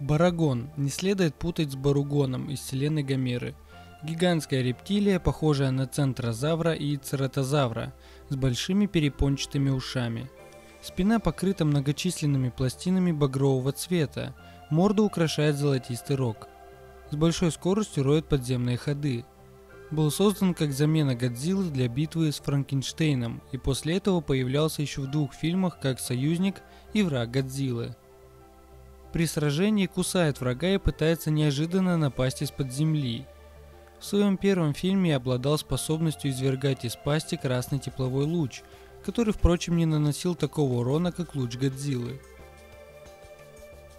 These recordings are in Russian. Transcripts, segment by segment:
Барагон не следует путать с Баругоном из вселенной Гомеры. Гигантская рептилия, похожая на центрозавра и цератозавра, с большими перепончатыми ушами. Спина покрыта многочисленными пластинами багрового цвета, морду украшает золотистый рог. С большой скоростью роет подземные ходы. Был создан как замена Годзиллы для битвы с Франкенштейном и после этого появлялся еще в двух фильмах как союзник и враг Годзиллы. При сражении кусает врага и пытается неожиданно напасть из-под земли. В своем первом фильме обладал способностью извергать из пасти красный тепловой луч, который, впрочем, не наносил такого урона, как луч Годзиллы.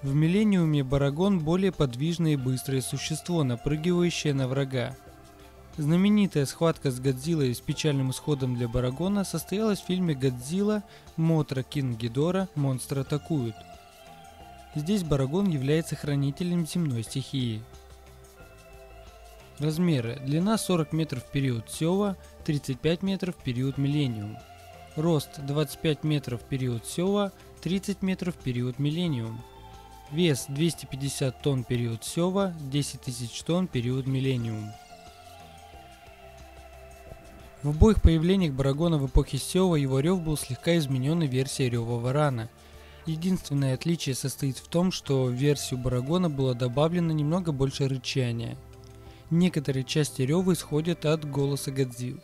В Миллениуме Барагон более подвижное и быстрое существо, напрыгивающее на врага. Знаменитая схватка с Годзиллой с печальным исходом для Барагона состоялась в фильме «Годзилла. Мотра Кинг Гидора. Монстры атакуют», Здесь Барагон является хранителем земной стихии. Размеры. Длина 40 метров в период Сева, 35 метров в период Миллениум. Рост 25 метров в период Сева, 30 метров в период Миллениум. Вес 250 тонн период Сева, 10 тысяч тонн период Миллениум. В обоих появлениях Барагона в эпохе Сева его рев был слегка измененной версией рева Варана – Единственное отличие состоит в том, что в версию Барагона было добавлено немного больше рычания. Некоторые части рева исходят от голоса Годзиллы.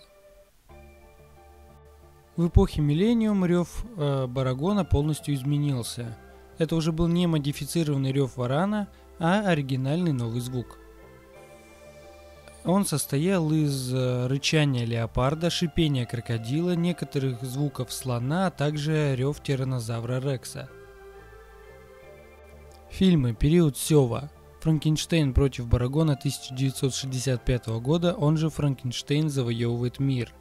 В эпохе Миллениум рев э, Барагона полностью изменился. Это уже был не модифицированный рев Варана, а оригинальный новый звук – он состоял из э, рычания леопарда, шипения крокодила, некоторых звуков слона, а также рев тиранозавра Рекса. Фильмы «Период Сева», «Франкенштейн против Барагона» 1965 года, он же «Франкенштейн завоевывает мир»,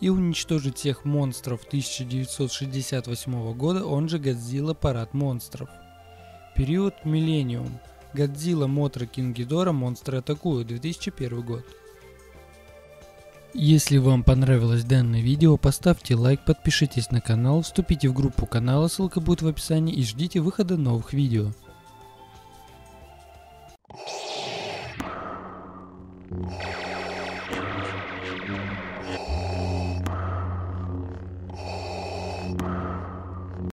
и «Уничтожить всех монстров» 1968 года, он же «Годзилла. Парад монстров». Период «Миллениум», Годзилла, Мотра, Кингидора, Монстры атакуют, 2001 год. Если вам понравилось данное видео, поставьте лайк, подпишитесь на канал, вступите в группу канала, ссылка будет в описании и ждите выхода новых видео. Yeah.